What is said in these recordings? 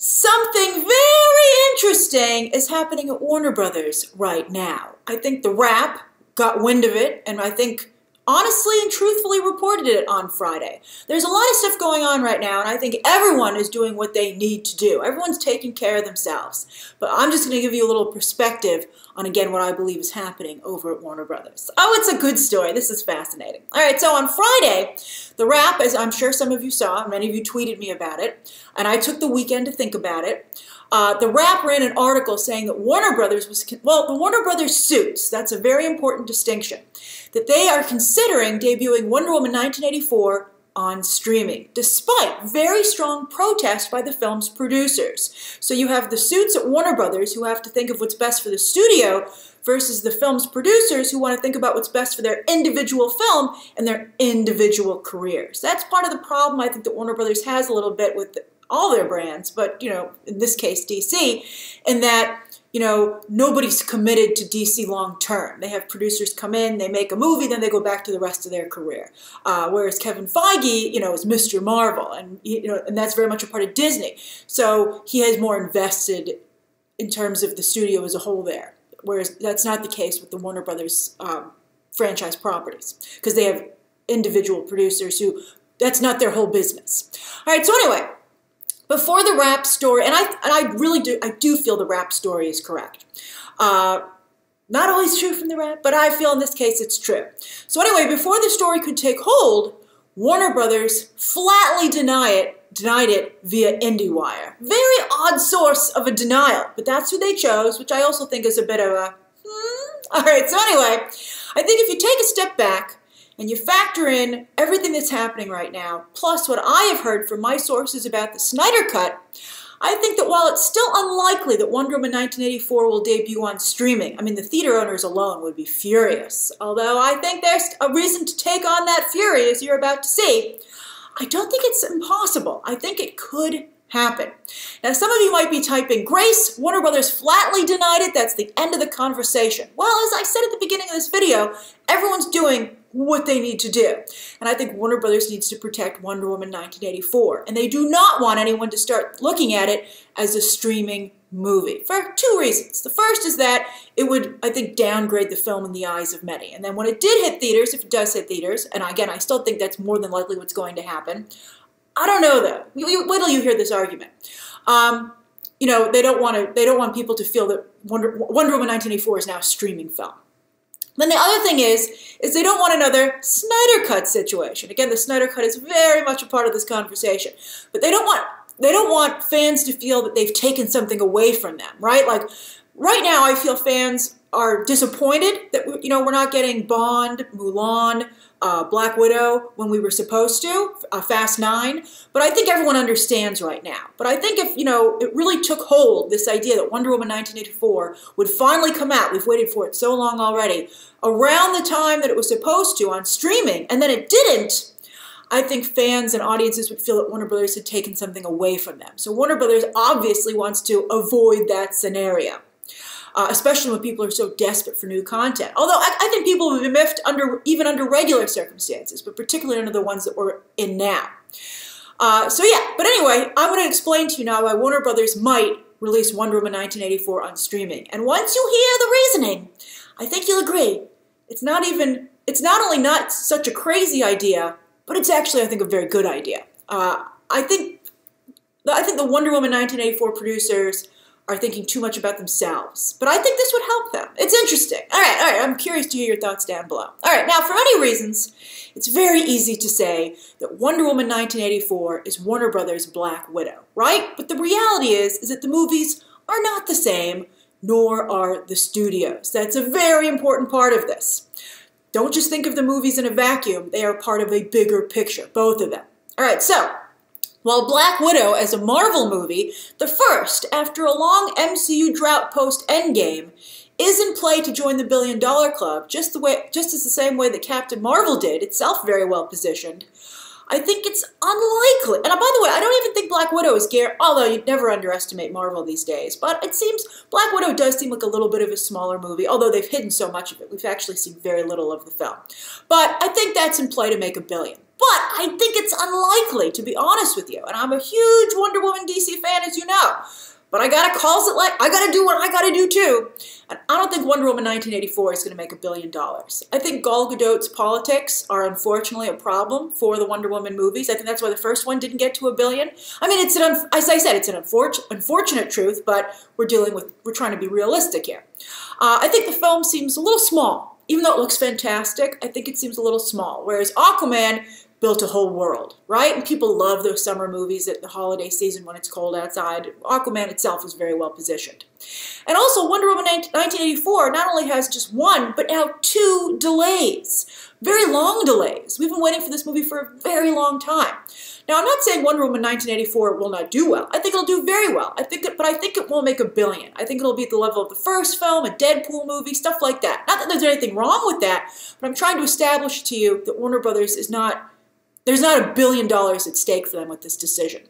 Something very interesting is happening at Warner Brothers right now. I think The Wrap got wind of it, and I think honestly and truthfully reported it on Friday. There's a lot of stuff going on right now, and I think everyone is doing what they need to do. Everyone's taking care of themselves. But I'm just going to give you a little perspective on, again, what I believe is happening over at Warner Brothers. Oh, it's a good story. This is fascinating. All right, so on Friday, The Wrap, as I'm sure some of you saw, many of you tweeted me about it, and I took the weekend to think about it. Uh, the Wrap ran an article saying that Warner Brothers was, well, the Warner Brothers suits, that's a very important distinction, that they are considering debuting Wonder Woman 1984 on streaming, despite very strong protest by the film's producers. So you have the suits at Warner Brothers who have to think of what's best for the studio versus the film's producers who want to think about what's best for their individual film and their individual careers. That's part of the problem I think that Warner Brothers has a little bit with all their brands, but you know, in this case DC, in that you know nobody's committed to DC long term. They have producers come in, they make a movie, then they go back to the rest of their career. Uh, whereas Kevin Feige, you know, is Mr. Marvel, and you know, and that's very much a part of Disney. So he has more invested in terms of the studio as a whole there. Whereas that's not the case with the Warner Brothers um, franchise properties because they have individual producers who that's not their whole business. All right, so anyway, before the Wrap story, and I, and I really do, I do feel the Wrap story is correct. Uh, not always true from the Wrap, but I feel in this case it's true. So anyway, before the story could take hold, Warner Brothers flatly deny it, denied it via IndieWire. Very odd source of a denial, but that's who they chose, which I also think is a bit of a hmm. All right, so anyway, I think if you take a step back, and you factor in everything that's happening right now, plus what I have heard from my sources about the Snyder Cut, I think that while it's still unlikely that Wonder Woman 1984 will debut on streaming, I mean, the theater owners alone would be furious. Although I think there's a reason to take on that fury, as you're about to see. I don't think it's impossible. I think it could happen. Now, some of you might be typing, Grace, Warner Brothers flatly denied it. That's the end of the conversation. Well, as I said at the beginning of this video, everyone's doing what they need to do. And I think Warner Brothers needs to protect Wonder Woman 1984. And they do not want anyone to start looking at it as a streaming movie for two reasons. The first is that it would, I think, downgrade the film in the eyes of many. And then when it did hit theaters, if it does hit theaters, and again, I still think that's more than likely what's going to happen. I don't know though. Wait till you hear this argument. Um, you know, they don't want to. They don't want people to feel that Wonder, Wonder Woman 1984 is now a streaming film. Then the other thing is, is they don't want another Snyder Cut situation. Again, the Snyder Cut is very much a part of this conversation. But they don't want they don't want fans to feel that they've taken something away from them, right? Like right now I feel fans are disappointed that you know we're not getting Bond, Mulan, uh, Black Widow when we were supposed to, uh, Fast Nine. But I think everyone understands right now. But I think if you know it really took hold, this idea that Wonder Woman 1984 would finally come out. We've waited for it so long already. Around the time that it was supposed to on streaming, and then it didn't. I think fans and audiences would feel that Warner Brothers had taken something away from them. So Warner Brothers obviously wants to avoid that scenario uh, especially when people are so desperate for new content. Although I, I think people would be miffed under even under regular circumstances, but particularly under the ones that we're in now. Uh, so yeah, but anyway, I'm going to explain to you now why Warner Brothers might release Wonder Woman 1984 on streaming. And once you hear the reasoning, I think you'll agree. It's not even, it's not only not such a crazy idea, but it's actually, I think, a very good idea. Uh, I think, I think the Wonder Woman 1984 producers are thinking too much about themselves. But I think this would help them. It's interesting. All right, all right, I'm curious to hear your thoughts down below. All right, now for many reasons, it's very easy to say that Wonder Woman 1984 is Warner Brothers' Black Widow, right? But the reality is, is that the movies are not the same, nor are the studios. That's a very important part of this. Don't just think of the movies in a vacuum. They are part of a bigger picture, both of them. All right, so while Black Widow as a Marvel movie, the first after a long MCU drought post Endgame, is in play to join the billion dollar club, just the way just as the same way that Captain Marvel did, itself very well positioned. I think it's unlikely. And uh, by the way, I don't even think Black Widow is Gare, although you'd never underestimate Marvel these days. But it seems Black Widow does seem like a little bit of a smaller movie, although they've hidden so much of it. We've actually seen very little of the film. But I think that's in play to make a billion. But I think it's unlikely, to be honest with you. And I'm a huge Wonder Woman DC fan, as you know. But I gotta calls it like I gotta do what I gotta do too. And I don't think Wonder Woman 1984 is gonna make a billion dollars. I think Gal Gadot's politics are unfortunately a problem for the Wonder Woman movies. I think that's why the first one didn't get to a billion. I mean, it's an as I said, it's an unfortunate, unfortunate truth, but we're dealing with we're trying to be realistic here. Uh, I think the film seems a little small, even though it looks fantastic. I think it seems a little small. Whereas Aquaman built a whole world, right? And people love those summer movies at the holiday season when it's cold outside. Aquaman itself was very well positioned. And also, Wonder Woman 1984 not only has just one, but now two delays. Very long delays. We've been waiting for this movie for a very long time. Now, I'm not saying Wonder Woman 1984 will not do well. I think it'll do very well. I think, it, but I think it won't make a billion. I think it'll be at the level of the first film, a Deadpool movie, stuff like that. Not that there's anything wrong with that, but I'm trying to establish to you that Warner Brothers is not there's not a billion dollars at stake for them with this decision.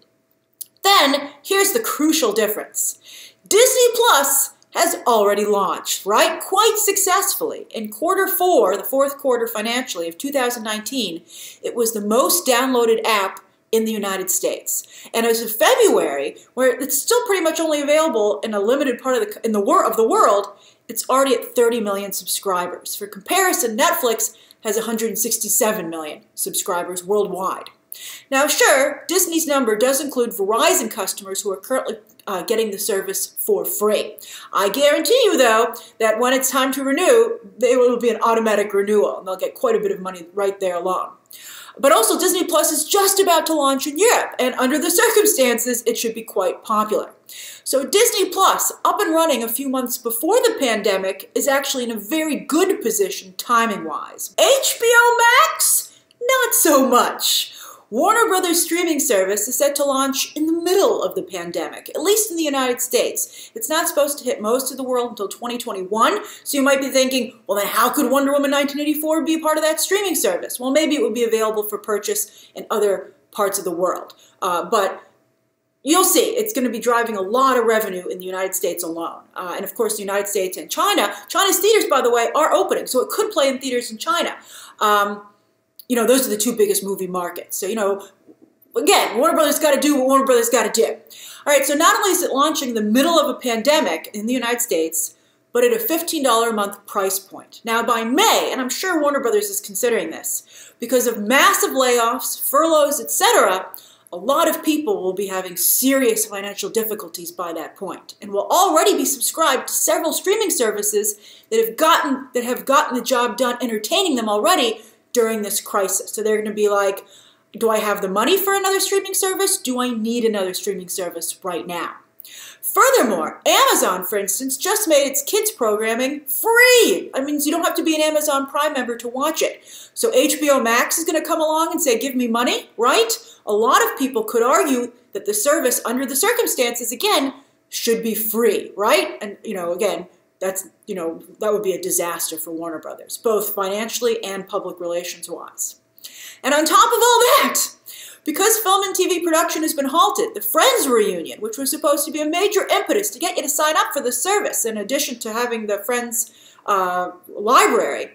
Then, here's the crucial difference. Disney Plus has already launched, right? Quite successfully. In quarter four, the fourth quarter financially of 2019, it was the most downloaded app in the United States. And as of February, where it's still pretty much only available in a limited part of the in the of the world, it's already at 30 million subscribers. For comparison, Netflix has 167 million subscribers worldwide. Now, sure, Disney's number does include Verizon customers who are currently uh, getting the service for free. I guarantee you, though, that when it's time to renew, there will be an automatic renewal, and they'll get quite a bit of money right there alone. But also, Disney Plus is just about to launch in Europe, and under the circumstances, it should be quite popular. So, Disney Plus, up and running a few months before the pandemic, is actually in a very good position timing wise. HBO Max? Not so much. Warner Brothers streaming service is set to launch in the middle of the pandemic, at least in the United States. It's not supposed to hit most of the world until 2021, so you might be thinking, well, then how could Wonder Woman 1984 be a part of that streaming service? Well, maybe it would be available for purchase in other parts of the world. Uh, but you'll see it's going to be driving a lot of revenue in the United States alone. Uh, and of course, the United States and China. China's theaters, by the way, are opening, so it could play in theaters in China. Um, you know, those are the two biggest movie markets. So, you know, again, Warner Brothers got to do what Warner Brothers got to do. All right, so not only is it launching in the middle of a pandemic in the United States, but at a $15 a month price point. Now, by May, and I'm sure Warner Brothers is considering this, because of massive layoffs, furloughs, etc., a lot of people will be having serious financial difficulties by that point and will already be subscribed to several streaming services that have gotten that have gotten the job done entertaining them already during this crisis. So they're going to be like, do I have the money for another streaming service? Do I need another streaming service right now? Furthermore, Amazon, for instance, just made its kids programming free. That means you don't have to be an Amazon Prime member to watch it. So HBO Max is going to come along and say, give me money, right? A lot of people could argue that the service, under the circumstances, again, should be free, right? And, you know, again, that's you know that would be a disaster for Warner Brothers, both financially and public relations wise. And on top of all that, because film and TV production has been halted, the Friends reunion, which was supposed to be a major impetus to get you to sign up for the service, in addition to having the Friends uh, library,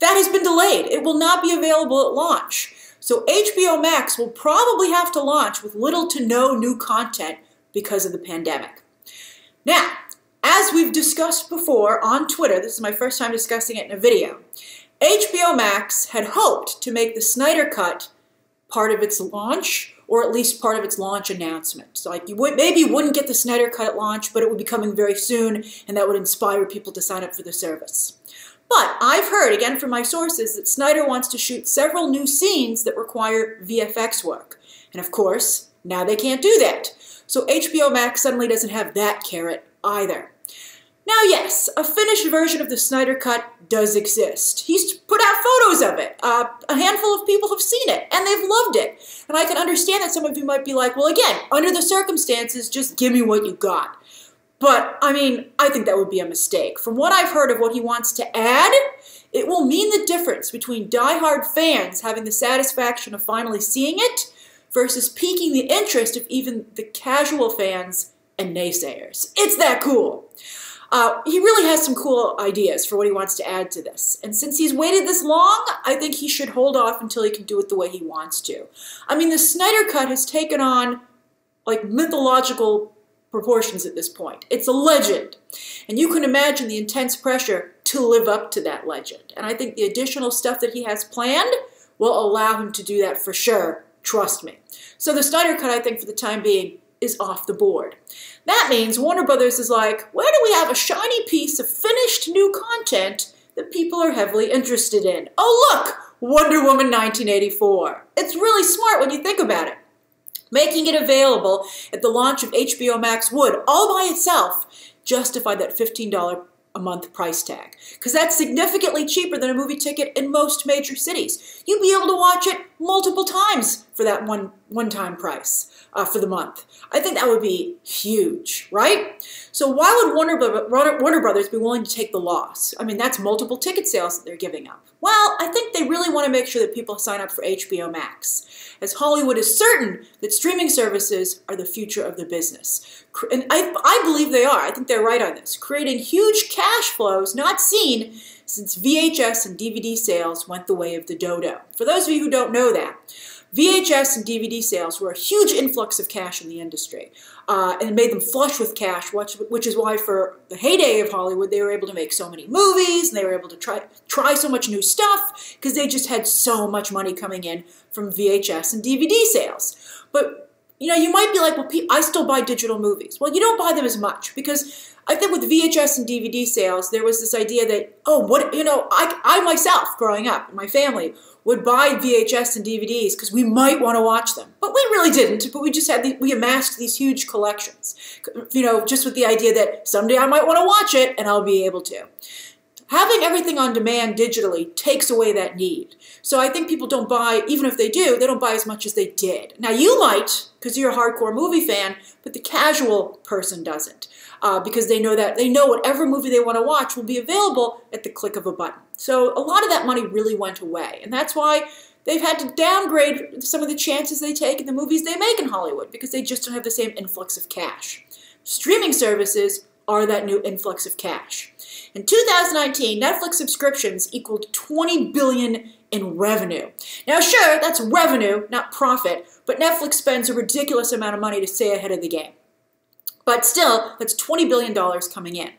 that has been delayed. It will not be available at launch. So HBO Max will probably have to launch with little to no new content because of the pandemic. Now, as we've discussed before on Twitter, this is my first time discussing it in a video, HBO Max had hoped to make the Snyder Cut part of its launch, or at least part of its launch announcement. So like you would maybe you wouldn't get the Snyder Cut at launch, but it would be coming very soon, and that would inspire people to sign up for the service. But I've heard, again from my sources, that Snyder wants to shoot several new scenes that require VFX work. And of course, now they can't do that. So HBO Max suddenly doesn't have that carrot either. Now, yes, a finished version of the Snyder Cut does exist. He's put out photos of it. Uh, a handful of people have seen it, and they've loved it. And I can understand that some of you might be like, well, again, under the circumstances, just give me what you got. But, I mean, I think that would be a mistake. From what I've heard of what he wants to add, it will mean the difference between die-hard fans having the satisfaction of finally seeing it versus piquing the interest of even the casual fans and naysayers. It's that cool. Uh, he really has some cool ideas for what he wants to add to this. And since he's waited this long, I think he should hold off until he can do it the way he wants to. I mean, the Snyder Cut has taken on like mythological proportions at this point. It's a legend. And you can imagine the intense pressure to live up to that legend. And I think the additional stuff that he has planned will allow him to do that for sure. Trust me. So the Snyder Cut, I think, for the time being, is off the board. That means Warner Brothers is like, where do we have a shiny piece of finished new content that people are heavily interested in? Oh, look, Wonder Woman 1984. It's really smart when you think about it. Making it available at the launch of HBO Max would, all by itself, justify that $15 a month price tag because that's significantly cheaper than a movie ticket in most major cities. You'd be able to watch it multiple times for that one one-time price uh, for the month. I think that would be huge, right? So why would Warner, Warner Brothers be willing to take the loss? I mean, that's multiple ticket sales that they're giving up. Well, I think they really want to make sure that people sign up for HBO Max, as Hollywood is certain that streaming services are the future of the business. And I, I believe they are. I think they're right on this, creating huge cash flows not seen since VHS and DVD sales went the way of the dodo. For those of you who don't know that, VHS and DVD sales were a huge influx of cash in the industry uh, and it made them flush with cash, which, which is why for the heyday of Hollywood, they were able to make so many movies and they were able to try, try so much new stuff because they just had so much money coming in from VHS and DVD sales. But you know, you might be like, well, I still buy digital movies. Well, you don't buy them as much because I think with VHS and DVD sales, there was this idea that, oh, what, you know, I, I myself, growing up, my family, would buy VHS and DVDs because we might want to watch them. But we really didn't, but we just had, the, we amassed these huge collections, you know, just with the idea that someday I might want to watch it and I'll be able to. Having everything on demand digitally takes away that need. So I think people don't buy, even if they do, they don't buy as much as they did. Now you might, because you're a hardcore movie fan, but the casual person doesn't. Uh, because they know that they know whatever movie they want to watch will be available at the click of a button. So a lot of that money really went away. And that's why they've had to downgrade some of the chances they take in the movies they make in Hollywood because they just don't have the same influx of cash. Streaming services are that new influx of cash. In 2019, Netflix subscriptions equaled 20 billion in revenue. Now sure, that's revenue, not profit, but Netflix spends a ridiculous amount of money to stay ahead of the game. But still, that's $20 billion coming in.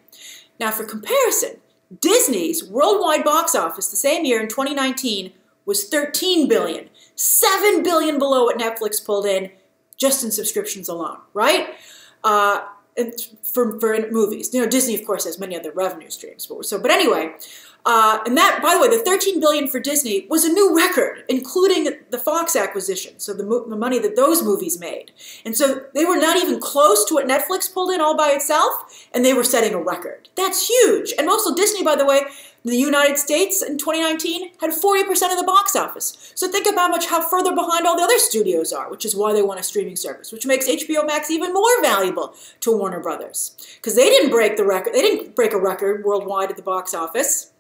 Now for comparison, Disney's worldwide box office the same year in 2019 was 13 billion, 7 billion below what Netflix pulled in just in subscriptions alone, right? Uh, for, for movies. You know, Disney, of course, has many other revenue streams. But, so, but anyway, uh, and that, by the way, the 13 billion for Disney was a new record, including the Fox acquisition. So the, the money that those movies made, and so they were not even close to what Netflix pulled in all by itself, and they were setting a record. That's huge. And also Disney, by the way, the United States in 2019 had 40% of the box office. So think about how much how further behind all the other studios are, which is why they want a streaming service, which makes HBO Max even more valuable to Warner Brothers. Because they didn't break the record, they didn't break a record worldwide at the box office.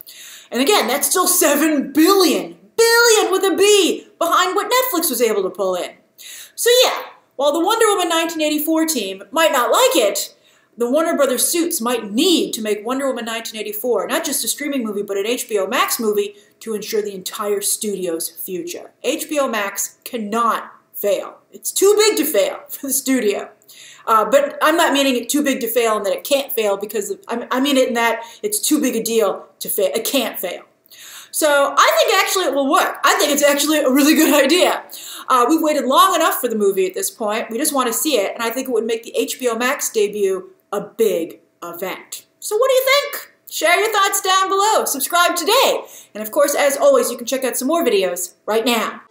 And again, that's still 7 billion, billion with a B, behind what Netflix was able to pull in. So yeah, while the Wonder Woman 1984 team might not like it, the Warner Brothers suits might need to make Wonder Woman 1984 not just a streaming movie, but an HBO Max movie to ensure the entire studio's future. HBO Max cannot fail. It's too big to fail for the studio. Uh, but I'm not meaning it too big to fail and that it can't fail because of, I mean it in that it's too big a deal to fail. It can't fail. So I think actually it will work. I think it's actually a really good idea. Uh, we've waited long enough for the movie at this point. We just want to see it, and I think it would make the HBO Max debut a big event. So what do you think? Share your thoughts down below. Subscribe today. And of course, as always, you can check out some more videos right now.